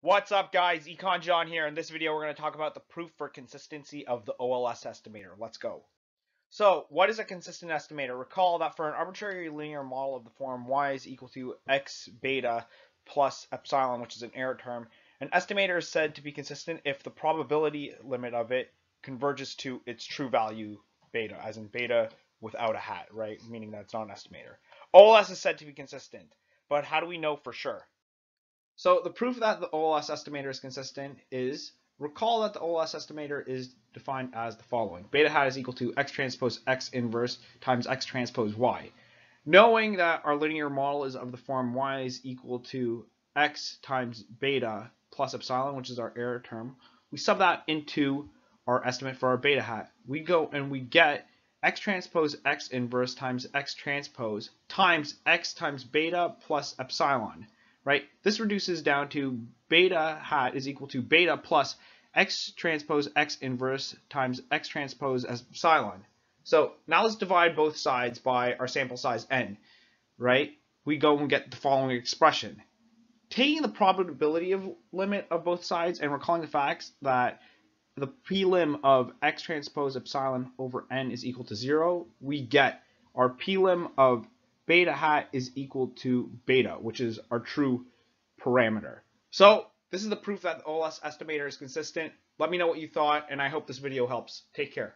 What's up guys, Econ John here. In this video we're going to talk about the proof for consistency of the OLS estimator. Let's go. So what is a consistent estimator? Recall that for an arbitrary linear model of the form y is equal to x beta plus epsilon, which is an error term, an estimator is said to be consistent if the probability limit of it converges to its true value beta, as in beta without a hat, right? Meaning that it's not an estimator. OLS is said to be consistent, but how do we know for sure? So the proof that the OLS estimator is consistent is recall that the OLS estimator is defined as the following. Beta hat is equal to x transpose x inverse times x transpose y. Knowing that our linear model is of the form y is equal to x times beta plus epsilon, which is our error term, we sub that into our estimate for our beta hat. We go and we get x transpose x inverse times x transpose times x times beta plus epsilon right? This reduces down to beta hat is equal to beta plus x transpose x inverse times x transpose as epsilon. So now let's divide both sides by our sample size n, right? We go and get the following expression. Taking the probability of limit of both sides and recalling the facts that the plim of x transpose epsilon over n is equal to 0, we get our plim of beta hat is equal to beta, which is our true parameter. So this is the proof that the OLS estimator is consistent. Let me know what you thought, and I hope this video helps. Take care.